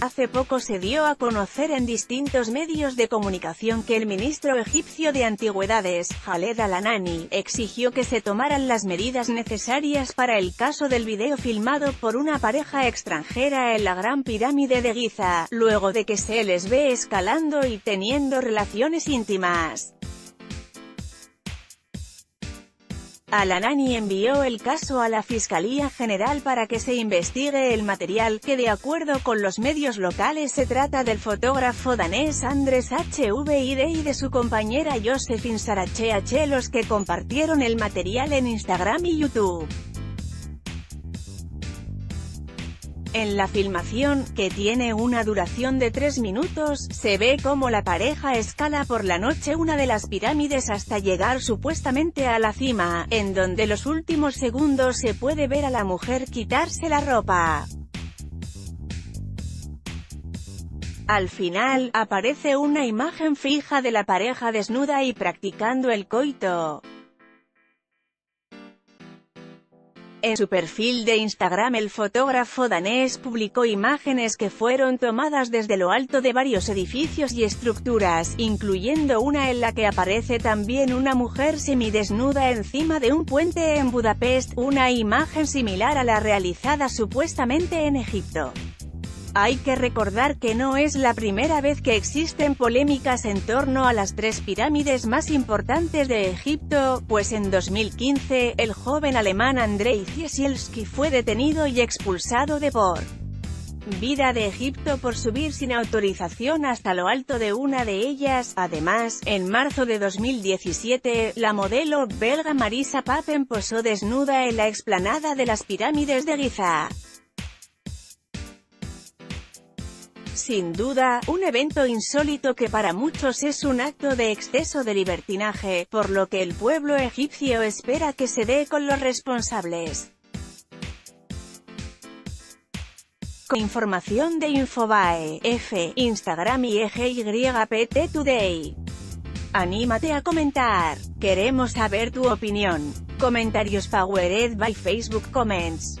Hace poco se dio a conocer en distintos medios de comunicación que el ministro egipcio de Antigüedades, Khaled Al-Anani, exigió que se tomaran las medidas necesarias para el caso del video filmado por una pareja extranjera en la Gran Pirámide de Giza, luego de que se les ve escalando y teniendo relaciones íntimas. Alanani envió el caso a la Fiscalía General para que se investigue el material, que de acuerdo con los medios locales se trata del fotógrafo danés Andres HVID y de su compañera Josephine Saracheh los que compartieron el material en Instagram y YouTube. En la filmación, que tiene una duración de 3 minutos, se ve cómo la pareja escala por la noche una de las pirámides hasta llegar supuestamente a la cima, en donde los últimos segundos se puede ver a la mujer quitarse la ropa. Al final, aparece una imagen fija de la pareja desnuda y practicando el coito. En su perfil de Instagram el fotógrafo danés publicó imágenes que fueron tomadas desde lo alto de varios edificios y estructuras, incluyendo una en la que aparece también una mujer semidesnuda encima de un puente en Budapest, una imagen similar a la realizada supuestamente en Egipto. Hay que recordar que no es la primera vez que existen polémicas en torno a las tres pirámides más importantes de Egipto, pues en 2015, el joven alemán Andrei Ciesielski fue detenido y expulsado de por vida de Egipto por subir sin autorización hasta lo alto de una de ellas. Además, en marzo de 2017, la modelo belga Marisa Papen posó desnuda en la explanada de las pirámides de Giza. Sin duda, un evento insólito que para muchos es un acto de exceso de libertinaje, por lo que el pueblo egipcio espera que se dé con los responsables. Con información de Infobae, F, Instagram y EGYPT Today. Anímate a comentar. Queremos saber tu opinión. Comentarios powered by Facebook Comments.